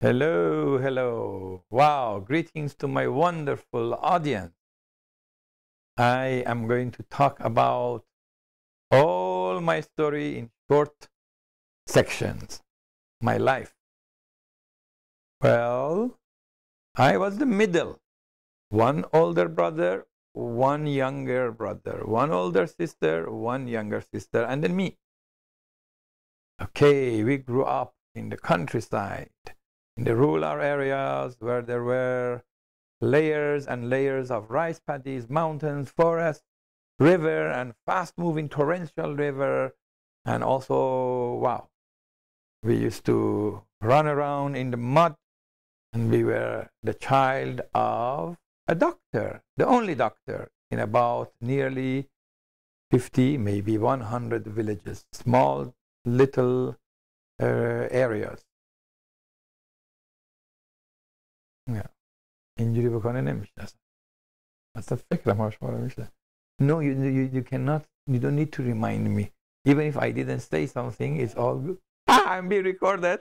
Hello, hello. Wow, greetings to my wonderful audience. I am going to talk about all my story in short sections, my life. Well, I was the middle. One older brother, one younger brother, one older sister, one younger sister, and then me. Okay, we grew up in the countryside in the rural areas where there were layers and layers of rice paddies, mountains, forests, river, and fast moving torrential river. And also, wow, we used to run around in the mud, and we were the child of a doctor, the only doctor in about nearly 50, maybe 100 villages, small little uh, areas. اینجوری بکنه نمیشه اصلا اصلا فکرم هاش میشه No, you, you, you cannot, you don't need to remind me. Even if I didn't say something, it's all good. Ah, I'm being recorded.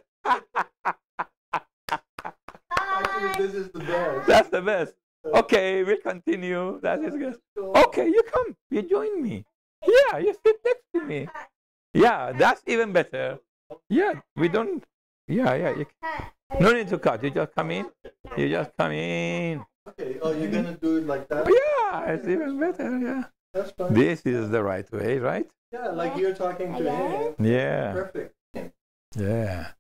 Actually, this is the best. That's the best. Okay, we'll continue. That is good. Okay, you come. You join me. Yeah, you sit next to me. Yeah, that's even better. Yeah, we don't. Yeah, yeah. You, no need to cut. You just come in. You just come in. Okay. Oh, you're gonna do it like that? Yeah, it's even better. Yeah. That's fine. This is the right way, right? Yeah, like you're talking to him. Yeah. Perfect. Yeah.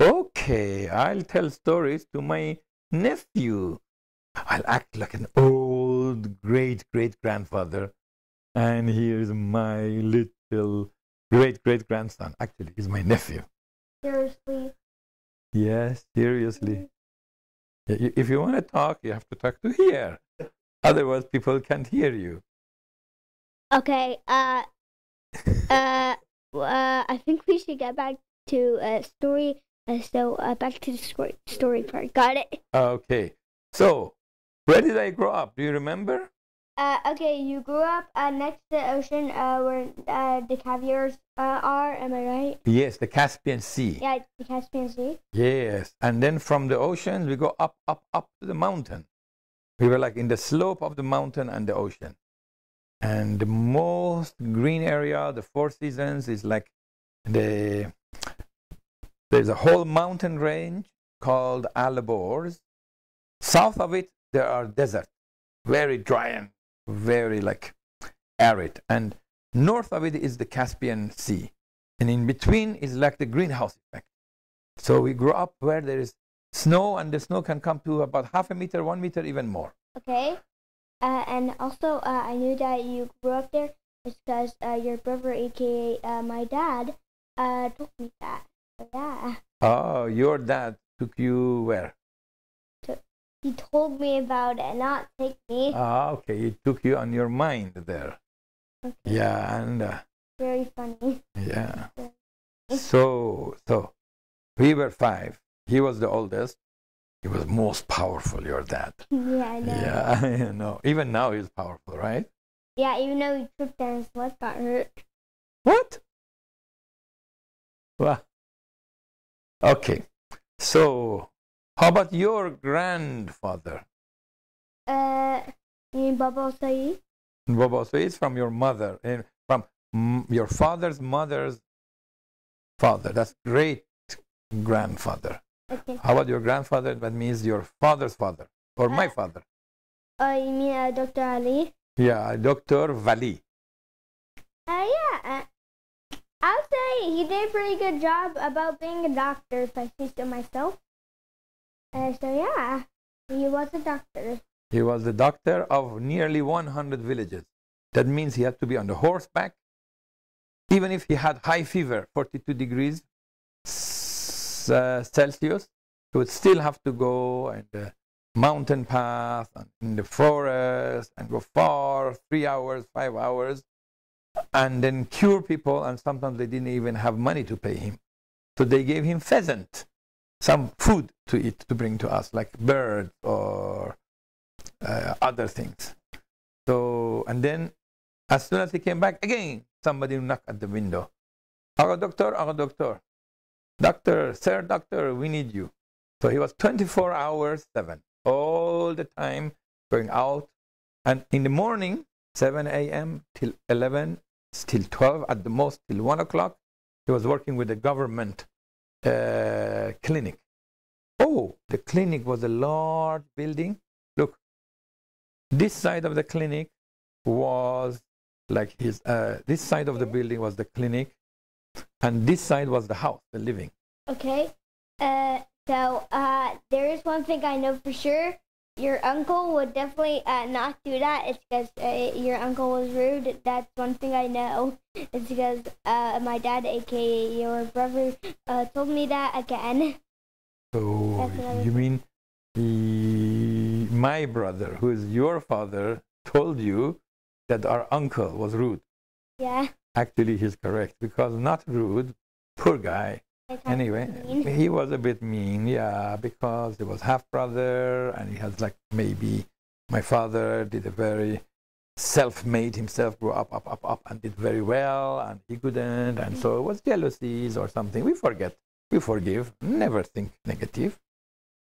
Okay, I'll tell stories to my nephew. I'll act like an old great great grandfather. And here's my little great great grandson. Actually, he's my nephew. Seriously. Yes, seriously. If you want to talk, you have to talk to here. Otherwise, people can't hear you. Okay. Uh. Uh. Uh. I think we should get back to uh story. Uh, so uh, back to the story story part. Got it. Okay. So, where did I grow up? Do you remember? Uh. Okay. You grew up uh next to the ocean. Uh. Where uh the caviars uh are. Am I right? Yes, the Caspian Sea. Yeah. The Caspian Sea. Yes. And then from the ocean, we go up, up, up to the mountain. We were like in the slope of the mountain and the ocean. And the most green area, the Four Seasons, is like the there's a whole mountain range called Alborz. South of it, there are deserts, very dry and very like arid. And north of it is the Caspian Sea. And in between is like the greenhouse effect. So we grew up where there is snow, and the snow can come to about half a meter, one meter, even more. Okay. Uh. And also, uh, I knew that you grew up there because uh, your brother, aka uh, my dad, uh, told me that. So yeah. Oh, your dad took you where? He told me about it, not take me. Ah, okay, he took you on your mind there. Okay. Yeah, and uh, Very funny. yeah. So, so we were five. He was the oldest. He was most powerful, your dad. yeah, I know. Yeah, I know. Even now he's powerful, right? Yeah, even though he tripped and his leg got hurt. What? Well, okay. So, how about your grandfather? Uh, mean Baba Saeed? Baba, it's from your mother, and from your father's mother's father. That's great grandfather. Okay. How about your grandfather? That means your father's father, or my Uh, father. I mean uh, Dr. Ali? Yeah, Dr. Vali. Uh, yeah. Uh, I'll say he did a pretty good job about being a doctor, if I say so myself. Uh, so yeah, he was a doctor. He was the doctor of nearly 100 villages. That means he had to be on the horseback. Even if he had high fever, 42 degrees uh, Celsius, he would still have to go and the mountain path and in the forest and go far, three hours, five hours, and then cure people. And sometimes they didn't even have money to pay him. So they gave him pheasant, some food to eat, to bring to us, like birds or uh, other things. So, and then as soon as he came back, again, somebody knocked at the window. Ako doctor, ako doctor. Doctor, sir, doctor, we need you. So he was 24 hours, seven, all the time going out. And in the morning, 7 a.m. till 11, till 12, at the most till 1 o'clock, he was working with the government uh, clinic. Oh, the clinic was a large building. Look, this side of the clinic was like his, uh, this side of the building was the clinic, and this side was the house, the living. Okay. Uh, so uh, there is one thing I know for sure. Your uncle would definitely uh, not do that. It's because uh, your uncle was rude. That's one thing I know. It's because uh, my dad, aka your brother, uh, told me that again. So you mean the, my brother, who is your father, told you that our uncle was rude? Yeah. Actually, he's correct because not rude, poor guy. Anyway, he was a bit mean, yeah, because he was half brother and he has like maybe my father did a very self-made himself, grew up, up, up, up, and did very well, and he couldn't, and so it was jealousies or something. We forget, we forgive, never think negative.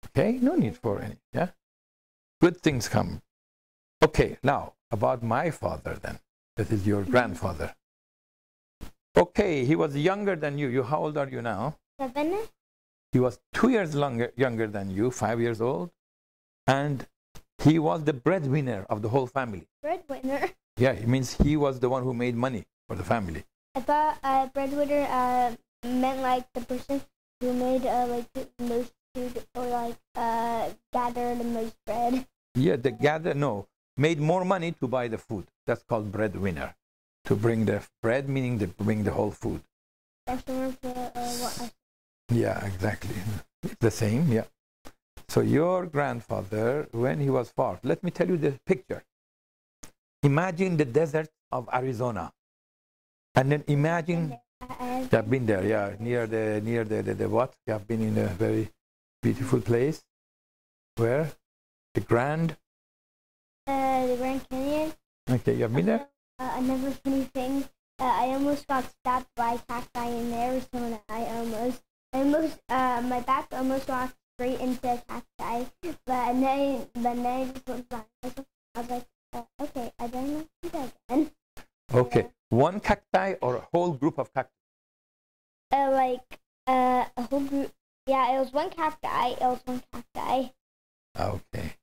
Okay, no need for any, yeah. Good things come. Okay, now about my father then. That is your mm-hmm. grandfather. Okay, he was younger than you. You, how old are you now? Seven. He was two years longer, younger than you, five years old, and he was the breadwinner of the whole family. Breadwinner. Yeah, it means he was the one who made money for the family. I thought uh, breadwinner uh, meant like the person who made uh, like the most food or like uh, gather the most bread. Yeah, the gather no made more money to buy the food. That's called breadwinner. To bring the bread, meaning to bring the whole food. The uh, Yeah, exactly. The same, yeah. So your grandfather, when he was far, let me tell you the picture. Imagine the desert of Arizona. And then imagine You have been there, yeah, near the near the, the, the what? You have been in a very beautiful place. Where? The Grand. uh, the Grand Canyon. Okay, you have been there. Uh, another funny thing. Uh, I almost got stabbed by cacti in Arizona. I almost, I almost, uh, my back almost walked straight into a cacti. But then, but then I just went by. I was like, uh, okay, I don't know do that again. Okay, one cacti or a whole group of cacti. Uh, like, uh, a whole group. Yeah, it was one cacti. It was one cacti. Okay.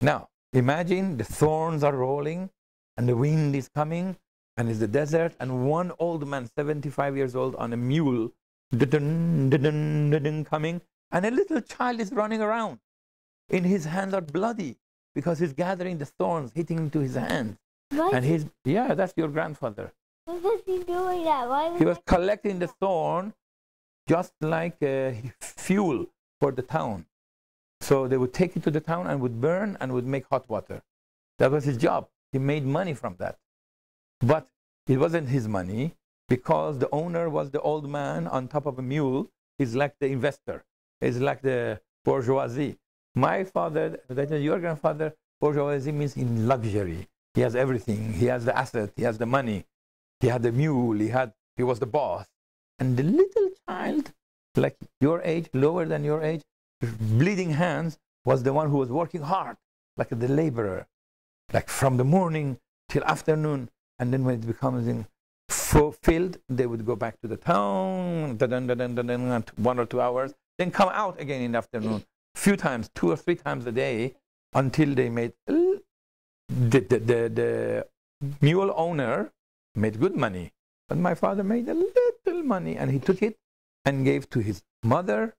Now imagine the thorns are rolling, and the wind is coming, and it's the desert, and one old man, seventy-five years old, on a mule, dun, dun, dun, dun, dun, coming, and a little child is running around. In his hands are bloody because he's gathering the thorns, hitting into his hands. Why, And he's, yeah, that's your grandfather. why was he doing that? Why was He was collecting the thorn just like uh, fuel for the town. So they would take it to the town and would burn and would make hot water. That was his job. He made money from that. But it wasn't his money because the owner was the old man on top of a mule. He's like the investor. He's like the bourgeoisie. My father, your grandfather, bourgeoisie means in luxury. He has everything. He has the asset. He has the money. He had the mule. He had. He was the boss. And the little child, like your age, lower than your age, bleeding hands, was the one who was working hard, like the laborer, like from the morning till afternoon. And then when it becomes fulfilled, they would go back to the town, dun, dun, dun, one or two hours, then come out again in the afternoon, few times, two or three times a day, until they made the, the, the, the mule owner made good money. But my father made a little money and he took it and gave to his mother,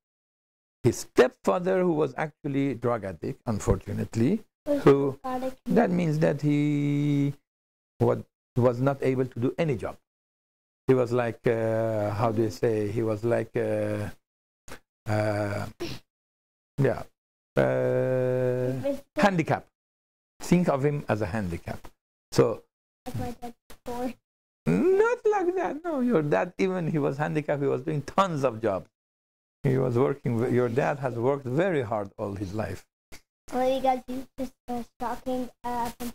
his stepfather, who was actually drug addict, unfortunately. Who- That means that he was, was not able to do any job. He was like, uh, how do you say? He was like, uh, uh, yeah, uh, handicap. Think of him as a handicap. So like my dad before. Not like that. No, your dad, even he was handicapped, he was doing tons of jobs. He was working, your dad has worked very hard all his life. All you guys do is just uh, stalking uh, from,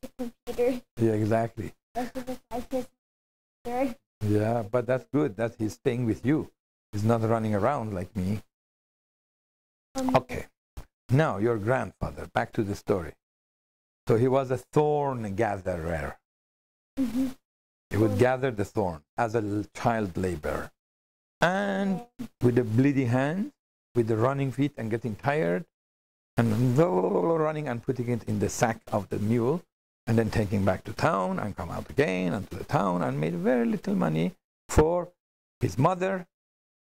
the computer. Yeah, exactly. That's what the size is. Sure. Yeah, but that's good that he's staying with you. He's not running around like me. Um, Okay. Now, your grandfather, back to the story. So he was a thorn gatherer. mhm. He would gather the thorn as a child laborer. And with the bleedy hand, with the running feet and getting tired, and running and putting it in the sack of the mule, and then taking back to town and come out again and to the town and made very little money for his mother,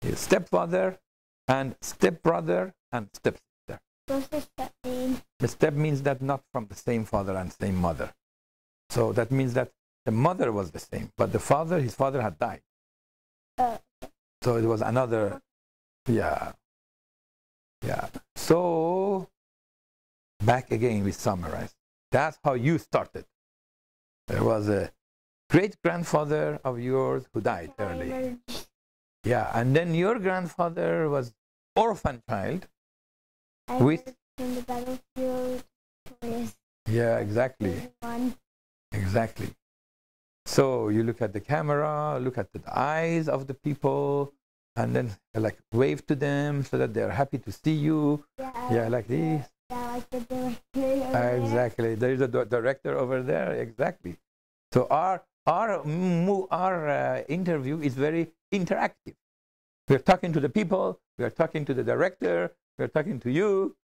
his stepfather, and stepbrother and stepsister. This that mean? The step means that not from the same father and same mother. So that means that the mother was the same, but the father, his father had died. Uh, So it was another, yeah, yeah. So back again, we summarize. That's how you started. There was a great grandfather of yours who died early. Yeah, and then your grandfather was orphan child. I With- from the battlefield. Yeah, exactly. One. Exactly. So you look at the camera, look at the eyes of the people, and then like wave to them so that they're happy to see you. Yeah. Yeah, like this. Yeah, like the director. Exactly. There's a director over there. Exactly. So our our our uh, interview is very interactive. We're talking to the people. We are talking to the director. We are talking to you.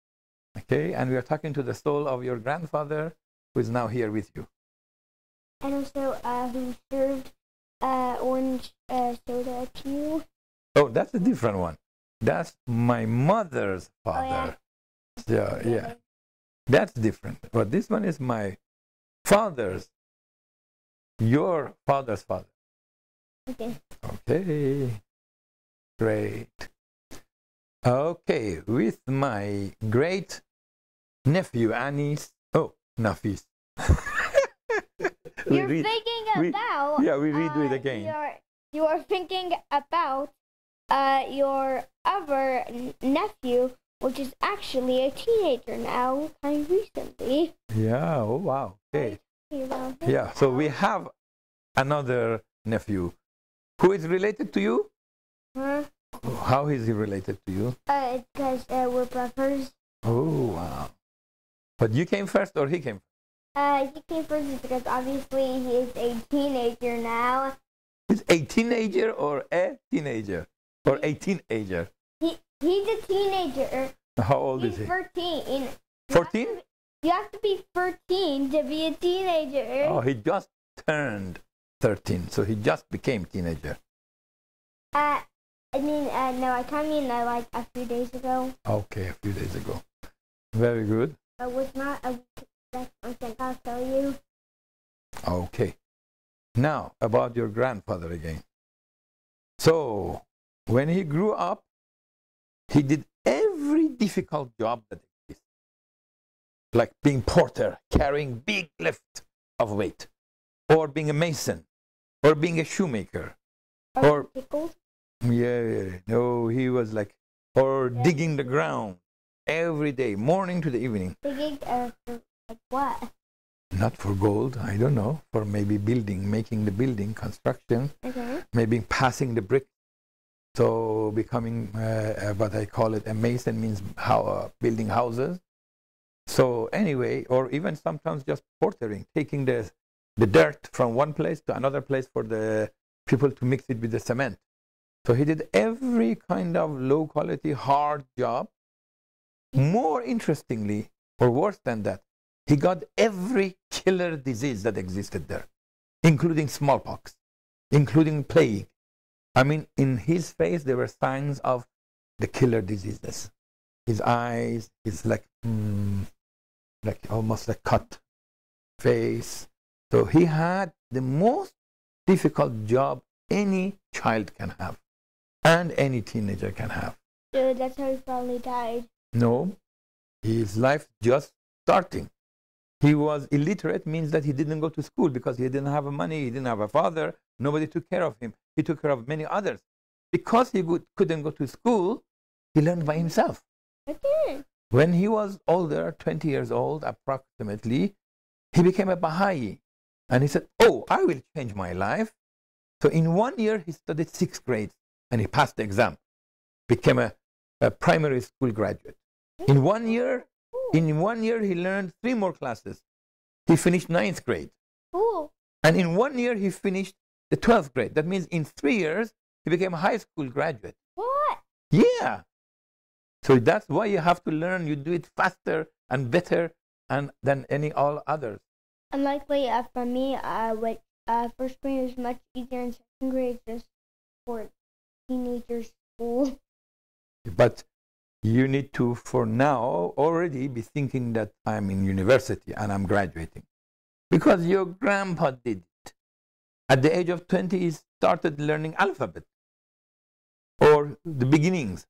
Okay, and we are talking to the soul of your grandfather, who is now here with you. And also, uh, who served uh, orange uh, soda to you? Oh, that's a different one. That's my mother's Oh, yeah. So, yeah, that's different. But this one is my father's, your father's father. Okay. Okay, great. Okay, with my great nephew Anis. Oh, Nafis. You're read- thinking we- about. yeah, we redo it uh, again. You're, you're thinking about uh, your other nephew, which is actually a teenager now, kind of recently. Yeah, oh wow. Okay. Yeah, so we have another nephew who is related to you. Huh? How is he related to you? Uh, because uh, we're brothers. Oh, wow. But you came first or he came first? Uh, he came first because obviously he is a teenager now. He's a teenager or a teenager? Or a teenager? He he's a teenager. How old is he? 13. 14? You have to be 13 to be a teenager. Oh, he just turned 13, so he just became teenager. Uh, I mean, uh, no, I of mean uh, like a few days ago. Okay, a few days ago. Very good. I was not a that's something I'll tell you. Okay. Now, about your grandfather again. So, when he grew up, he did every difficult job that exists, like being porter, carrying big lift of weight, or being a mason, or being a shoemaker. Are Or-? Yeah, no, he was like, or Yeah. digging the ground every day, morning to the evening. Digging, uh, for, like what? Not for gold, I don't know, for maybe building, making the building, construction. Okay. maybe passing the brick. So becoming uh, uh, what I call it a mason means how uh, building houses. So anyway, or even sometimes just portering, taking the the dirt from one place to another place for the people to mix it with the cement. So he did every kind of low quality hard job. More interestingly, or worse than that, he got every killer disease that existed there, including smallpox including plague. I mean, in his face, there were signs of the killer diseases. His eyes, his like, mm, like almost like cut face. So he had the most difficult job any child can have, and any teenager can have. Dude, that's how he probably died. No, his life just starting. He was illiterate means that he didn't go to school because he didn't have money, he didn't have a father, nobody took care of him. He took care of many others. Because he could, couldn't go to school, he learned by himself. Okay. When he was older, 20 years old approximately, he became a Baha'i. And he said, Oh, I will change my life. So in one year, he studied sixth grade and he passed the exam, became a, a primary school graduate. In one year, in one year, he learned three more classes. He finished ninth grade. Cool. And in one year, he finished the 12th grade. That means in three years, he became a high school graduate. What? Yeah. So that's why you have to learn. You do it faster and better and than any all others. Unlikely uh, for me, uh, what uh, first grade is much easier, and second grade is just for teenagers school. But you need to, for now, already be thinking that I'm in university and I'm graduating. Because your grandpa did. At the age of 20, he started learning alphabet or the beginnings.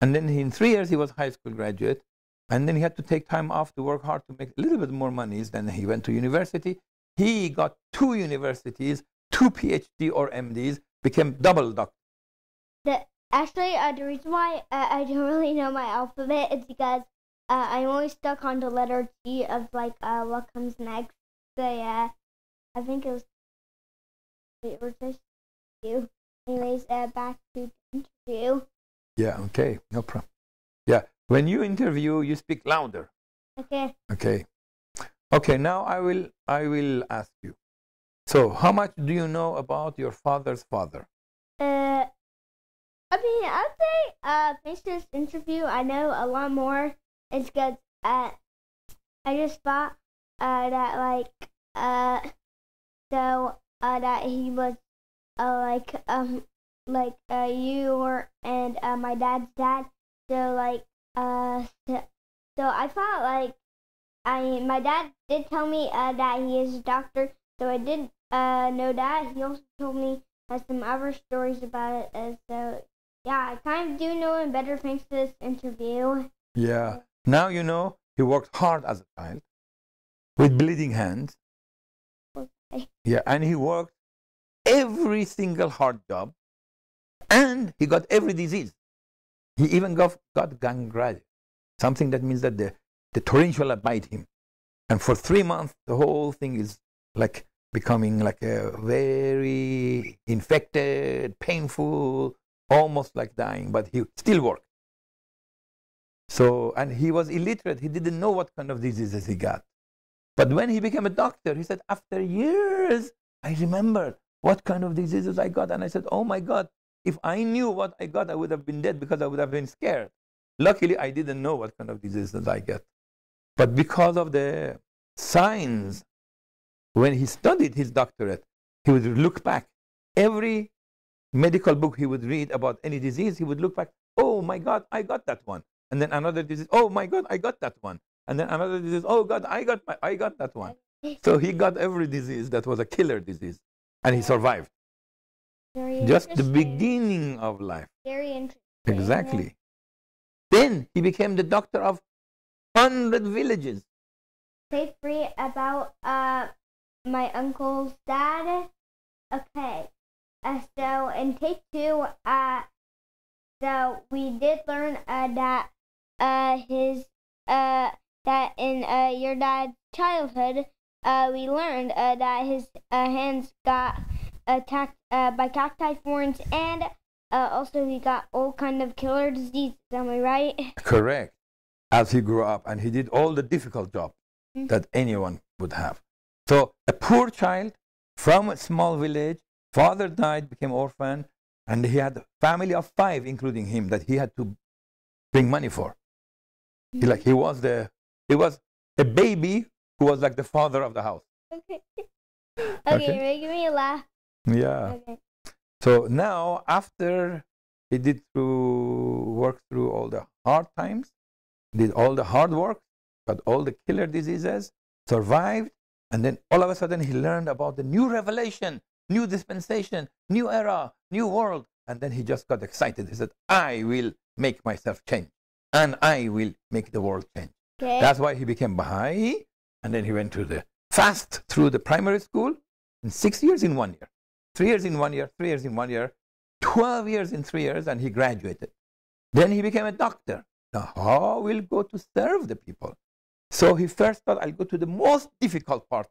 And then in three years, he was high school graduate. And then he had to take time off to work hard to make a little bit more money. Then he went to university. He got two universities, two PhD or MDs, became double doctor. The, actually, uh, the reason why uh, I don't really know my alphabet is because uh, I'm always stuck on the letter T of like uh, what comes next. So yeah, I think it was. It was just you. Anyways, uh, back to the interview. Yeah, okay, no problem. Yeah, when you interview, you speak louder. Okay. Okay. Okay, now I will I will ask you. So, how much do you know about your father's father? Uh, I mean, I'd say uh, to this interview, I know a lot more. It's because uh, I just thought uh, that like uh, so uh, that he was uh, like um like uh you were and uh, my dad's dad. So like uh so, so I thought like I my dad did tell me uh, that he is a doctor. So I did uh know that. He also told me uh, some other stories about it. Uh, so yeah, I kind of do know him better thanks to this interview. Yeah. Now you know he worked hard as a child with bleeding hands. Yeah, and he worked every single hard job and he got every disease. He even got, got gangrene, something that means that the, the tarantula bite him. And for three months, the whole thing is like becoming like a very infected, painful, almost like dying, but he still worked. So, and he was illiterate. He didn't know what kind of diseases he got. But when he became a doctor, he said, after years, I remembered what kind of diseases I got. And I said, oh my God, if I knew what I got, I would have been dead because I would have been scared. Luckily, I didn't know what kind of diseases I get. But because of the signs, when he studied his doctorate, he would look back. Every medical book he would read about any disease, he would look back, oh my God, I got that one. And then another disease, oh my God, I got that one. And then another disease, oh God, I got, my, I got that one. So he got every disease that was a killer disease. And he survived. Very Just the beginning of life. Very interesting. Exactly. Then he became the doctor of 100 villages. Say free about uh my uncle's dad. Okay. Uh, so in take two, uh, so we did learn uh, that uh his uh that in uh your dad's childhood uh we learned uh that his uh, hands got attacked uh by cacti thorns and uh also he got all kind of killer diseases. Am I right? Correct. As he grew up, and he did all the difficult jobs Mhm. that anyone would have. So, a poor child from a small village, father died, became orphan, and he had a family of five, including him, that he had to bring money for. He, like he was the he was a baby who was like the father of the house. Okay. Okay. okay, making me laugh. Yeah. Okay. So now, after he did through work through all the hard times, did all the hard work, got all the killer diseases, survived, and then all of a sudden he learned about the new revelation, new dispensation, new era, new world, and then he just got excited. He said, "I will make myself change, and I will make the world change." Okay. That's why he became Baha'i, and then he went to the fast through the primary school in six years in one year, three years in one year, three years in one year, 12 years in three years, and he graduated. Then he became a doctor. Now, how will go to serve the people? So he first thought, I'll go to the most difficult part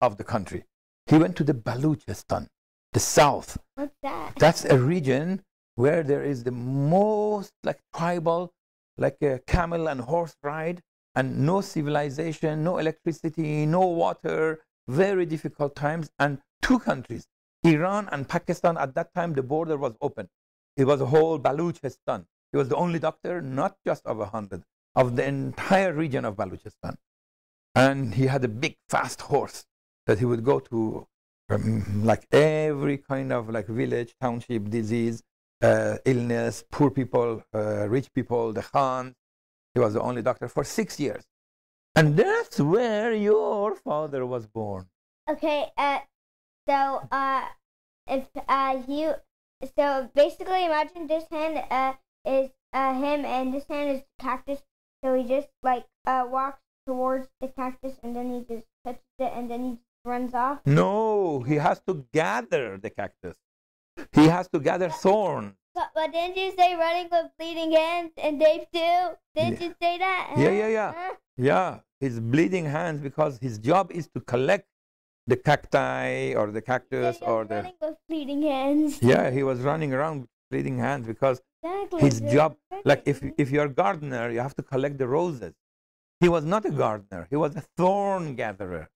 of the country. He went to the Baluchistan, the south. What's that? That's a region where there is the most like tribal like a camel and horse ride, and no civilization, no electricity, no water, very difficult times, and two countries, Iran and Pakistan. At that time, the border was open. It was a whole Baluchistan. He was the only doctor, not just of a hundred, of the entire region of Baluchistan. And he had a big, fast horse that he would go to, um, like every kind of like village, township, disease, uh, illness, poor people, uh, rich people, the Khan. He was the only doctor for six years. And that's where your father was born. Okay, uh, so, uh, if, uh, you, so basically imagine this hand, uh, is, uh, him and this hand is cactus. So he just, like, uh, walks towards the cactus and then he just touches it and then he just runs off. No, he has to gather the cactus. He has to gather thorns. But, but didn't you say running with bleeding hands and Dave too? Didn't Yeah. you say that? Yeah, yeah, yeah. Huh? Yeah, his bleeding hands because his job is to collect the cacti or the cactus or the. running with bleeding hands. Yeah, he was running around with bleeding hands because Exactly. his job, like if, if you're a gardener, you have to collect the roses. He was not a gardener, he was a thorn gatherer.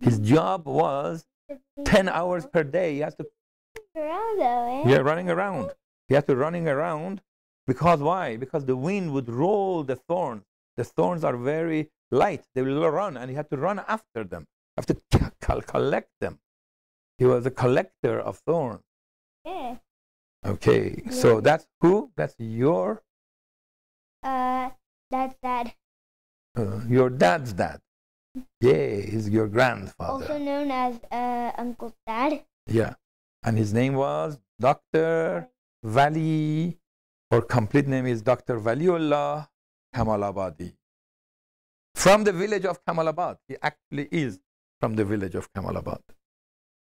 His job was 10 hours per day. He has to around though, eh? Yeah, running around. He had to running around because why? Because the wind would roll the thorns. The thorns are very light. They will run, and he had to run after them. Have to collect them. He was a collector of thorns. Yeah. Okay, so that's who? That's your Uh, that's that. uh, your dad's dad. Yeah, he's your grandfather. Also known as uh Uncle Dad. Yeah, and his name was Doctor Vali, or complete name is Dr. Valiullah Kamalabadi. From the village of Kamalabad. He actually is from the village of Kamalabad.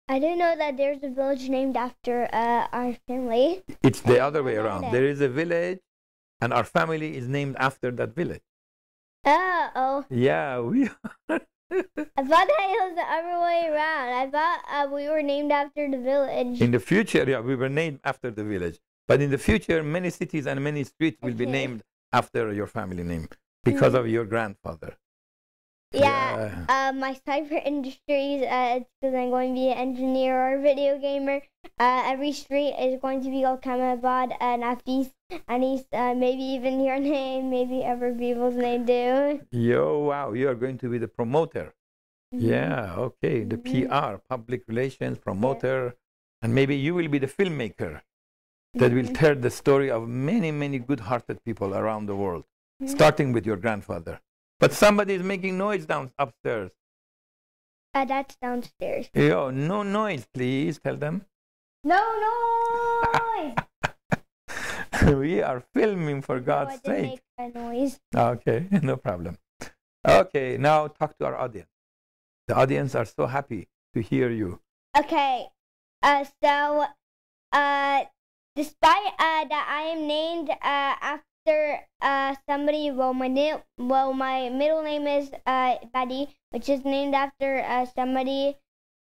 I didn't know that there's a village named after uh our family. It's the other way around. There is a village, and our family is named after that village. Oh, oh. Yeah, we I thought that it was the other way around. I thought uh, we were named after the village. in the future, yeah, we were named after the village. But in the future, many cities and many streets will be named after your family name because Mhm. of your grandfather. Yeah. Uh, my cyber industries, uh, because I'm going to be an engineer or a video gamer. Uh, every street is going to be called Kamabad, uh, Nafis, Anis, uh, maybe even your name, maybe other people's name too. Yo, wow, you are going to be the promoter. Mhm. Yeah, okay, the Mhm. PR, public relations, promoter, and maybe you will be the filmmaker that will Mhm. tell the story of many, many good hearted people around the world, Mhm. starting with your grandfather. But somebody is making noise down upstairs. Uh, that's downstairs. Yo, no noise, please, tell them. No noise! we are filming for no, I God's didn't sake. make a noise. Okay, no problem. Okay, now talk to our audience. The audience are so happy to hear you. Okay, uh, so, uh, despite uh, that I am named uh, after uh, somebody, well, my name, well, my middle name is uh, Badi, which is named after uh, somebody.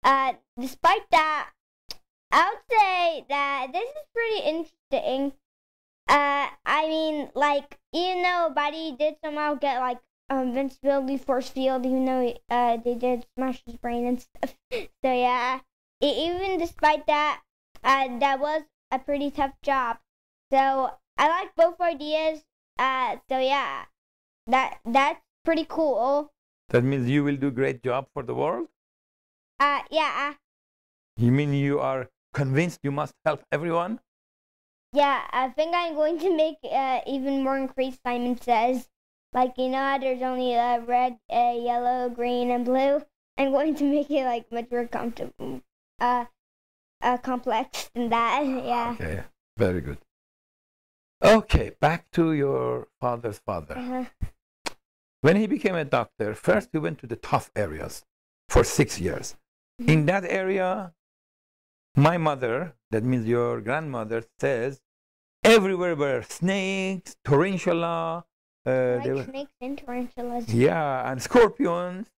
Uh, despite that, I would say that this is pretty interesting. Uh, I mean, like, even though Buddy did somehow get like um, invincibility force field, even though uh, they did smash his brain and stuff. So yeah, E- even despite that, uh, that was a pretty tough job. So I like both ideas. Uh, so yeah, that that's pretty cool. That means you will do great job for the world? Uh, yeah, You mean you are convinced you must help everyone? yeah. I think I'm going to make uh, even more increased. Simon says, like you know, there's only uh, red, uh, yellow, green, and blue. I'm going to make it like much more comfortable, uh, uh, complex than that. yeah. Okay, very good. Okay, back to your father's father. Uh-huh. When he became a doctor, first he went to the tough areas for six years. In that area, my mother, that means your grandmother, says everywhere were snakes, tarantula, uh, like were, snakes and tarantulas. yeah, and scorpions.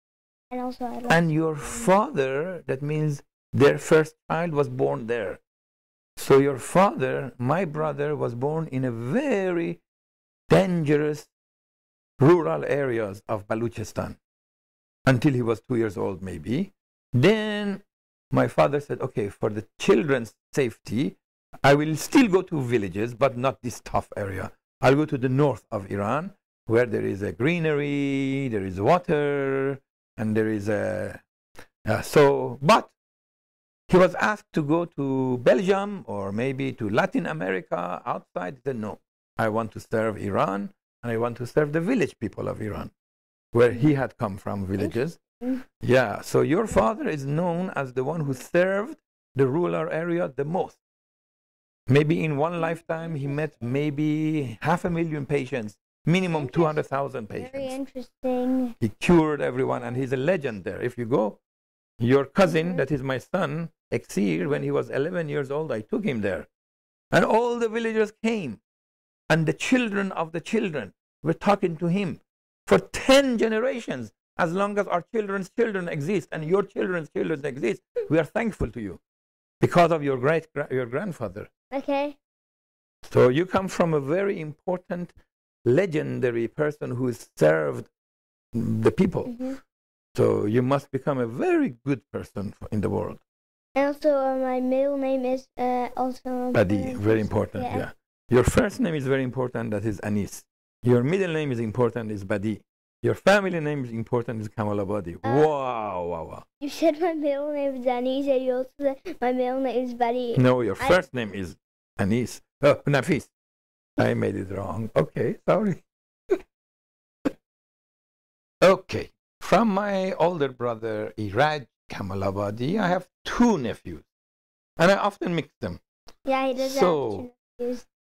And also, I like And your father, that means their first child was born there. So your father, my brother, was born in a very dangerous rural areas of Baluchistan until he was two years old, maybe. Then my father said, okay, for the children's safety, I will still go to villages, but not this tough area. I'll go to the north of Iran, where there is a greenery, there is water, and there is a. Uh, so, but he was asked to go to Belgium or maybe to Latin America outside. He said, no, I want to serve Iran and I want to serve the village people of Iran, where he had come from, villages. Yeah, so your father is known as the one who served the rural area the most. Maybe in one lifetime, he met maybe half a million patients, minimum 200,000 patients. Very interesting. He cured everyone, and he's a legend there. If you go, your cousin, that is my son, Exir, when he was 11 years old, I took him there. And all the villagers came, and the children of the children were talking to him for 10 generations. As long as our children's children exist and your children's children exist, we are thankful to you because of your great your grandfather. Okay. So you come from a very important, legendary person who served the people. hmm So you must become a very good person in the world. And also, uh, my middle name is uh, also. Badi, very important. Yeah. Your first name is very important. That is Anis. Your middle name is important. Is Badi. Your family name is important. Is Kamalabadi. Uh, wow, wow, wow. You said my middle name is Anis, and you also said my middle name is Badi. No, your I- first name is Anis. Oh, Nafis. I made it wrong. Okay, sorry. okay. From my older brother, Iraj Kamalabadi, I have two nephews. And I often mix them. Yeah, he does So-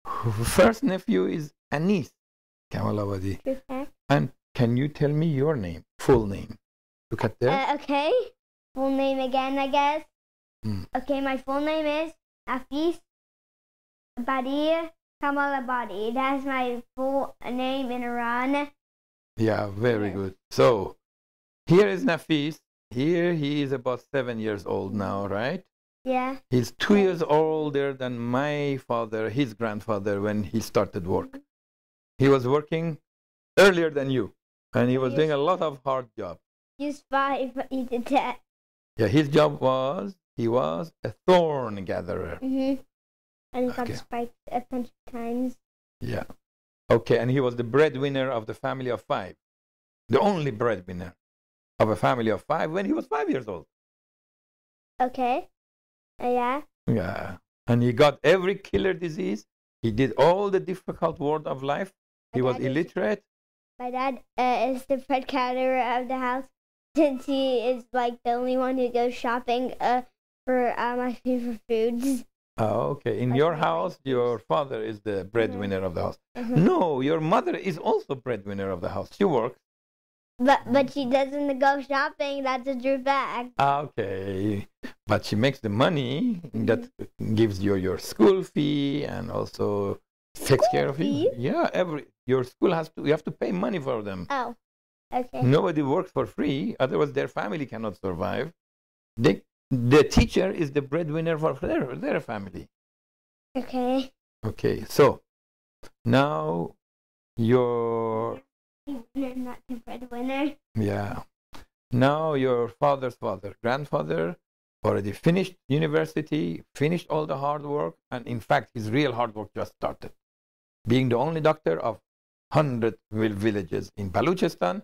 First nephew is Anis Kamalabadi. And can you tell me your name, full name? Look at there. Uh, okay. Full name again, I guess. Mm. Okay, my full name is Nafis Badi Kamalabadi. That's my full name in Iran. Yeah, very good. So here is Nafis. Here he is about seven years old now, right? Yeah. He's two years older than my father, his grandfather, when he started work. He was working earlier than you, and he was doing a lot of hard job. He's five, but he did that. Yeah, his job was he was a thorn gatherer. Mm-hmm. And he got Okay. spiked a bunch of times. Yeah. Okay, and he was the breadwinner of the family of five, the only breadwinner of a family of five when he was five years old. Okay. Uh, yeah. Yeah. And he got every killer disease. He did all the difficult work of life. He was dad is- illiterate. My dad uh, is the bread counter of the house since he is like the only one who goes shopping uh, for uh, my favorite foods. Oh, okay. In Like your house, your father is the breadwinner of the house. Mhm. No, your mother is also breadwinner of the house. She works. But but she doesn't go shopping. That's a true fact. Ah, Okay. But she makes the money that gives you your school fee and also takes care of you. Yeah, every your school has to you have to pay money for them. Oh, okay. Nobody works for free, otherwise their family cannot survive. They, the teacher is the breadwinner for their, their family. Okay. Okay, so now your You're not the breadwinner. yeah, now your father's father, grandfather, already finished university, finished all the hard work, and in fact, his real hard work just started. Being the only doctor of 100 vil- villages in Baluchistan,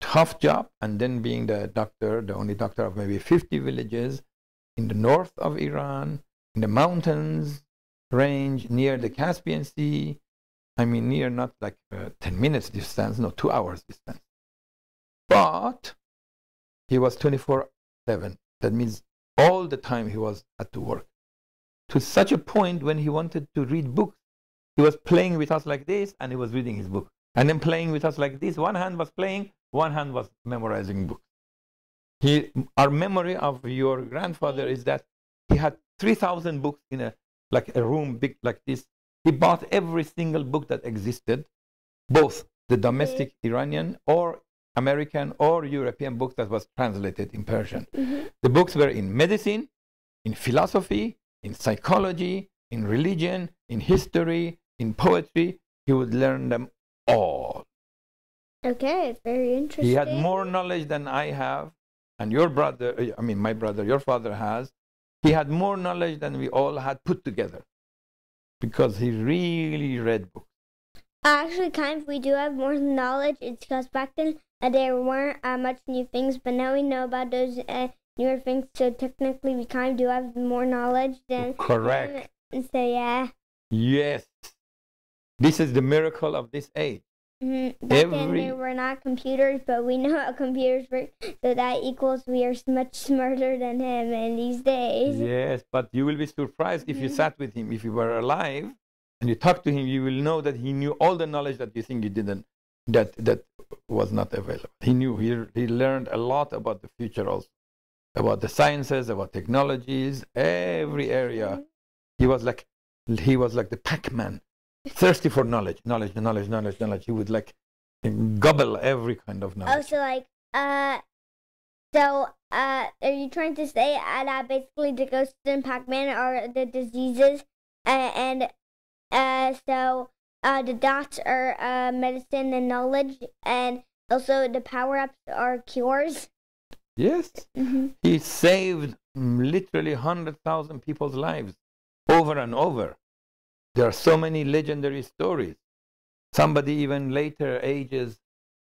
tough job, and then being the doctor, the only doctor of maybe 50 villages in the north of Iran, in the mountains range near the Caspian Sea. I mean, near not like uh, 10 minutes distance, no, two hours distance. But he was 24 7. That means all the time he was at the work. To such a point when he wanted to read books, he was playing with us like this and he was reading his book. And then playing with us like this. One hand was playing, one hand was memorizing books. He, our memory of your grandfather is that he had 3,000 books in a, like a room big like this. He bought every single book that existed, both the domestic Iranian or American or European book that was translated in Persian. hmm The books were in medicine, in philosophy, in psychology, in religion, in history, in poetry. he would learn them all. Okay, very interesting. He had more knowledge than I have, and your brother, I mean, my brother, your father has. He had more knowledge than we all had put together because he really read books. Actually, kind of, we do have more knowledge. It's because back then uh, there weren't uh, much new things, but now we know about those uh, newer things. So technically, we kind of do have more knowledge than. Correct. And so yeah, Yes. This is the miracle of this age. Mhm. back then Every- there were not computers, but we know how computers work. So that equals we are much smarter than him in these days. Yes, but you will be surprised if you Mhm. sat with him, if you were alive and you talked to him, you will know that he knew all the knowledge that you think you didn't, that, that was not available. He knew, he, he learned a lot about the future also, about the sciences, about technologies, every area. He was like, he was like the Pac-Man, thirsty for knowledge, knowledge, knowledge, knowledge, knowledge. He would like gobble every kind of knowledge. Oh, so like, uh, so, uh, are you trying to say uh, that basically the ghosts in Pac-Man are the diseases, uh, and, uh, so, uh, the dots are, uh, medicine and knowledge, and also the power-ups are cures? Yes. Mm-hmm. He saved mm, literally 100,000 people's lives over and over. There are so many legendary stories. Somebody, even later ages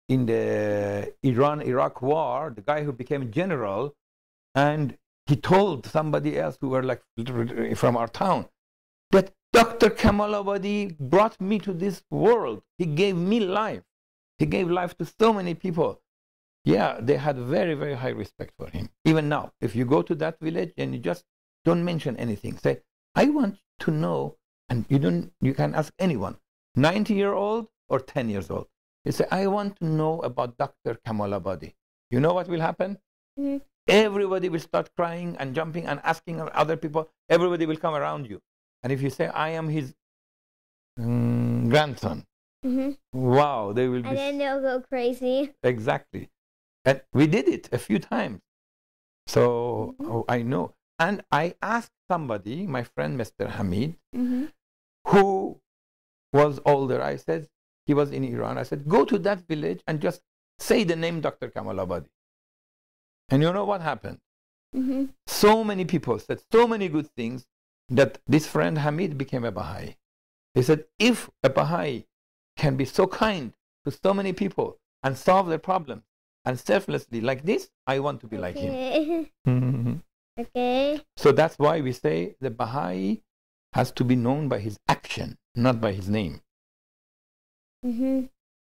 in the Iran Iraq war, the guy who became general, and he told somebody else who were like from our town that Dr. Kamalabadi brought me to this world. He gave me life. He gave life to so many people. Yeah, they had very, very high respect for him. Even now, if you go to that village and you just don't mention anything, say, I want to know, and you don't, you can ask anyone, 90 year old or 10 years old. You say, I want to know about Dr. Kamalabadi. You know what will happen? Mhm. Everybody will start crying and jumping and asking other people. Everybody will come around you. And if you say, I am his mm, grandson, Mm-hmm. wow, they will be And then they'll go crazy. Exactly. And we did it a few times. So Mhm. oh, I know. And I asked somebody, my friend Mr. Hamid, Mm-hmm. Who was older. I said, he was in Iran. I said, go to that village and just say the name Dr. Kamalabadi. And you know what happened? Mm-hmm. So many people said so many good things that this friend Hamid became a Baha'i. He said, if a Baha'i can be so kind to so many people and solve their problems and selflessly like this, I want to be like him. Okay. So that's why we say the Baha'i has to be known by his action, not by his name. Mm-hmm.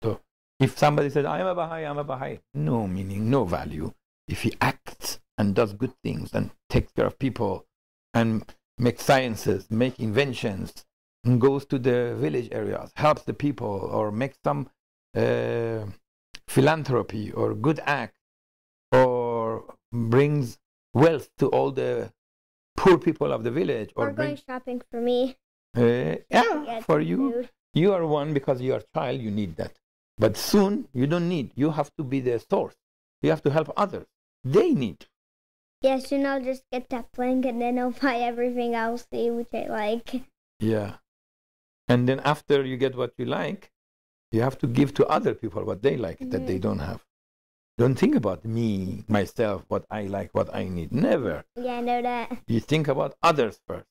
So if somebody says, I'm a Baha'i, I'm a Baha'i, no meaning, no value. If he acts and does good things and takes care of people and makes sciences, make inventions, and goes to the village areas, helps the people, or makes some uh, philanthropy or good act, or brings wealth to all the poor people of the village, or Or going shopping for me. uh, yeah, for you, food. you are one because you are a child, you need that. But soon you don't need. You have to be the source. You have to help others. They need. Yeah, soon I'll just get that blanket and then I'll buy everything else which I like. Yeah. And then after you get what you like, you have to give to other people what they like that they Mhm. don't have. Don't think about me, myself, what I like, what I need. Never. Yeah, I know that. You think about others first.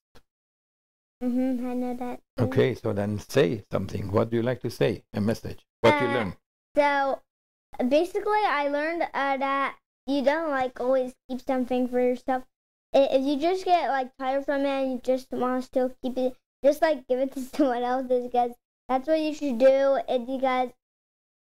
Mm-hmm, I know that. too. Okay, so then say something. What do you like to say? A message. What you Uh, learn. So basically, I learned uh, that you don't like always keep something for yourself. If you just get like tired from it and you just want to still keep it, just like give it to someone else because that's what you should do. If you guys,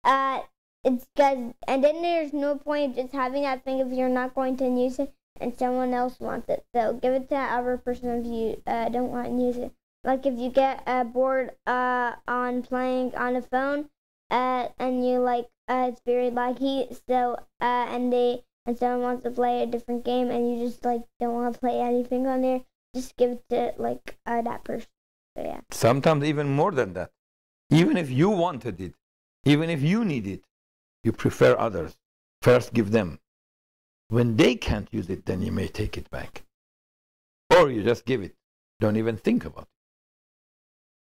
uh, it's guys, and then there's no point just having that thing if you're not going to use it and someone else wants it. So give it to that other person if you uh, don't want to use it. Like if you get uh, bored uh, on playing on a phone, uh, and you like uh, it's very laggy. So uh, and they and someone wants to play a different game, and you just like don't want to play anything on there. Just give it to like that person. So yeah. Sometimes even more than that. Even if you wanted it, even if you need it, you prefer others. First give them. When they can't use it, then you may take it back. Or you just give it. Don't even think about it.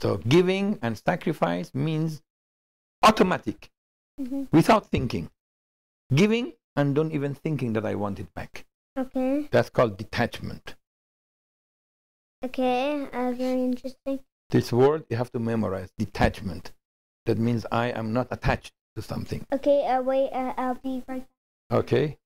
So giving and sacrifice means automatic, hmm without thinking. Giving and don't even thinking that I want it back. Okay. That's called detachment. Okay. Uh, very interesting. This word you have to memorize detachment. That means I am not attached to something. Okay. Uh, wait. Uh, I'll be right. Okay?